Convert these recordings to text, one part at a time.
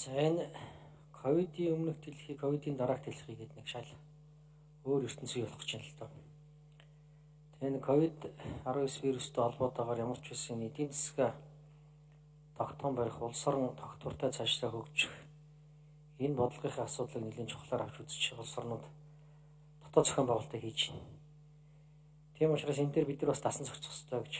За энэ ковидын өмнөх дэлхий, ковидын дараах дэлхий гэдэг нэг шал өөр ертөнц бий болох гэж байна л доо. Тэгээ энэ ковид 19 вирустай холбоотойгоор ямар ч үсэн эдийн засгаа тогтоон барих, улс орон тогтвортой цаашлаа хөгжих энэ бодлогын асуудлыг нэлээд чухлаар авч үзэж улс орнууд дотоод зохион байгуулалтаа хийж байна. Тийм учраас энэ дээр бид нар бас дасан зохицох хэрэгтэй гэж.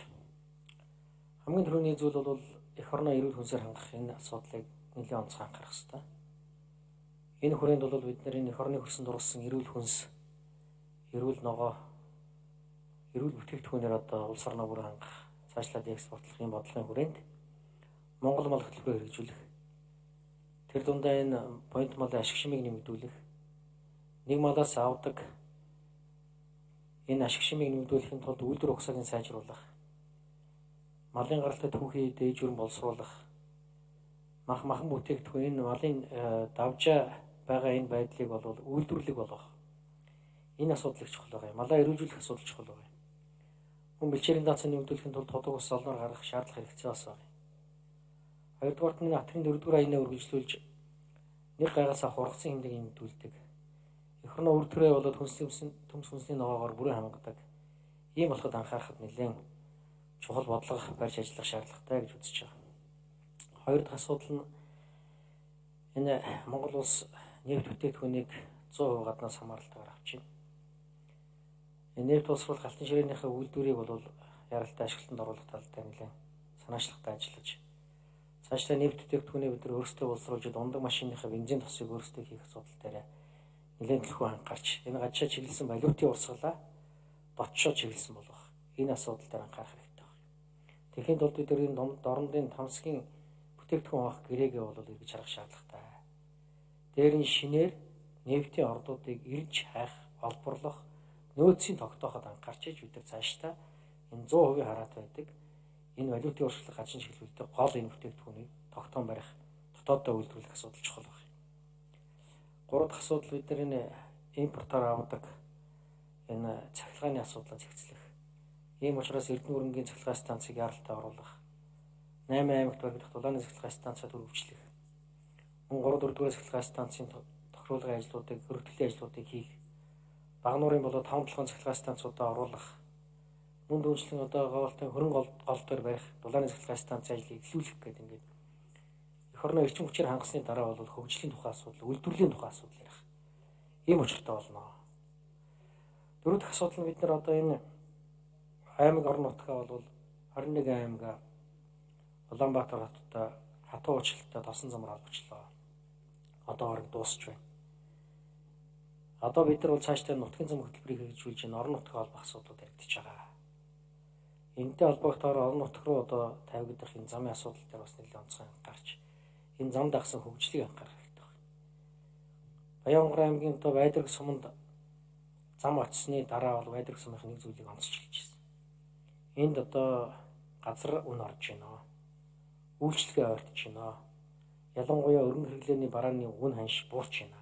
Хамгийн түрүүний зүйл бол эх орноо эрүүл хүнсээр хангах энэ асуудлыг нэлээд онцгой анхаарах хэрэгтэй. Энэ хүрээнд бол бид нар энэ эх орны хөрсөн дурсан эрүүл хүнс, эрүүл ногоо, эрүүл бүтээгдэхүүнээр одоо улс орноо бүр хангах, цаашлаад экспортлох юм бодлогын хүрээнд Монгол мал хөтөлбөр хэрэгжүүлэх. Тэр дундаа энэ point малын ашиг шимийг нэмэгдүүлэх. Нэг малаас авдаг энэ ашиг шимийг нэмэгдүүлэхийн тулд үйлдвэр ухсааг сайжруулах. Малын гаралтай түүхий дээжүрэн боловсруулах мах махан бүтээгдэхүүн энэ малын э, давжаа байгаа энэ байдлыг бол үйлдвэрлэг болгох. Энэ асуудал их чухал байгаа юм. Малаа эрүүлжүүлэх асуудал чухал байгаа юм. Хүн бэлчээрийн даацыг нэмэгдүүлэхийн тулд тодог ус олноор гаргах шаардлага хэрэгцээ бас байна. Хоёрдугаарт нь натрийн дөрөвдүгээр аянаа үргэлжлүүлж нэг гайгаас хургацсан хэмдэг нэмэгдүүлдэг. Эх орноо үр төрөө болоод хүнсний төмс хүнсний ногоогоор бүрэн хангадаг. Ийм болоход анхаарахад нэлээд чухал бодлого барьж ажиллах шаардлагатай гэж үзэж байгаа. Хоёр дахь асуудал нь энэ Монгол улс нефть бүтээгдэхүүнийг 100% гаднаас хамааралтайгаар авч байна. Энэ нефть боловсруулах алтан ширээнийхээ үйлдвэрийг бол яралтай ашиглалтанд оруулах тал дээр нэлээд санаачлагтай ажиллаж цаашлаа нефть бүтээгдэхүүнийг бид өөрсдөө боловсруулж ундаг машиныхаа бензин тосыг өөрсдөө хийх асуудал дээр нэлээд төлхөө анхаарч энэ гадшаа чиглэсэн валютын урсгалаа дотшоо чиглэсэн болох энэ асуудал дээр анхаарах хэрэгтэй байна. Тэгэхэд бол бид энэ дорнодын тамсгийн бүтээгдэхүүн авах гэрээгээ бол эргэж харах шаардлагатай. Дээр нь шинээр нефтийн ордуудыг ирж хайх, олборлох, нөөцийн тогтооход анхаарч иж бид нар цаашдаа энэ 100% хараат байдаг энэ валютын урьдчилан гадшин чиглүүлдэг гол энэ бүтээгдэхүүнийг тогтоон барих, дотооддоо үйлдвэрлэх асуудал чухал байна. Гурав дахь асуудал бид нар энэ импортоор авдаг энэ цахилгааны асуудлаа зэгцлэх. Ийм учраас Эрдэнэ өрнгийн цахилгаан станцыг яралтай оруулах 8 аймагт баригдах дулааны цахилгаан станцад үргэлжлэх. Мөн 3 4 дугаар цахилгаан станцын тохируулгын ажлуудыг, хөргөтлийн ажлуудыг хийх. Багнуурын болоод 5 7 цахилгаан станцуудаа оруулах. Мөн дүүжлэн одоо гоолтой хөрөнгө гол дээр барих дулааны цахилгаан станцын ажлыг эхлүүлэх гэдэг ингээд эх орноо эрчим хүчээр хангасны дараа бол хөгжлийн тухай асуудал, үйлдвэрлэлийн тухай асуудал ярих. Ийм учиртай болно. Дөрөв дэх асуудал нь бид нар одоо энэ аймаг орон нутгаа бол 21 аймага Улаанбаатар хотод хатуу уучлалтай тосон замаар албачлаа. Одоо орог дуусч байна. Одоо бид нар бол цаашдаа нутгийн зам хөтөлбөрийг хэрэгжүүлж энэ орон нутгийн холбох асуудлууд яригдчихэж байгаа. Энтэй холбоотойгоор орон нутг руу одоо тавигдах энэ замын асуудал дээр бас нэлээд онцгой гарч энэ зам дагсан хөгжлийг анхаарах хэрэгтэй байна. Баянгар аймгийн одоо Байдраг суманд зам очсны дараа бол Байдраг сумын нэг зүйлийг онцолж хэлж байна. Энд одоо газар үн орж байна үйлчлэгээ ойртож байна. Ялангуяа өргөн хэрэглээний барааны үн ханш буурч байна.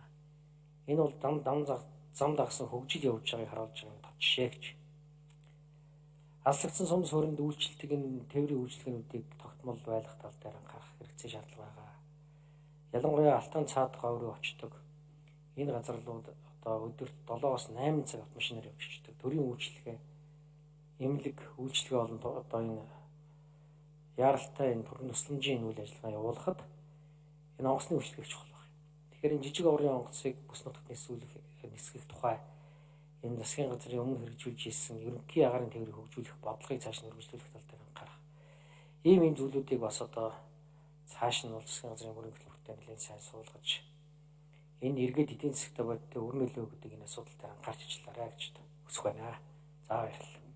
Энэ бол дам дам зам дагсан хөгжил явж байгааг харуулж байгаа тод жишээгч. Алслагдсан сум суурьнд үйлчлдэг энэ тээврийн үйлчлэгээнүүдийг тогтмол байлгах тал дээр анхаарах хэрэгцээ шаардлага байгаа. Ялангуяа алтан цаад говрын очдог энэ газарлууд одоо өдөрт 7-оос 8 цаг автомашинаар явчихдаг. Төрийн үйлчлэгээ эмнэлэг үйлчлэгээ болон одоо энэ яаралтай энэ төрийн тусламжийн үйл ажиллагаа явуулахад энэ онгоцны үйлчлэг чухал байна. Тэгэхээр энэ жижиг оврын онгоцыг бүс нутагт нисүүлэх нисгэх тухай энэ засгийн газрын өмнө хэрэгжүүлж ирсэн ерөнхий агаарын тээврийг хөгжүүлэх бодлогыг цааш нь үргэлжлүүлэх тал дээр анхаарах. Ийм ийм зүйлүүдийг бас одоо цааш нь бол засгийн газрын мөрөн хөтөлбөртэй нэлээд сайн суулгаж энэ эргээд эдийн засгт бодтой өрнөлөө гэдэг энэ асуудал дээр анхаарч ажиллаарай гэж хүсэх байна. За баярлалаа.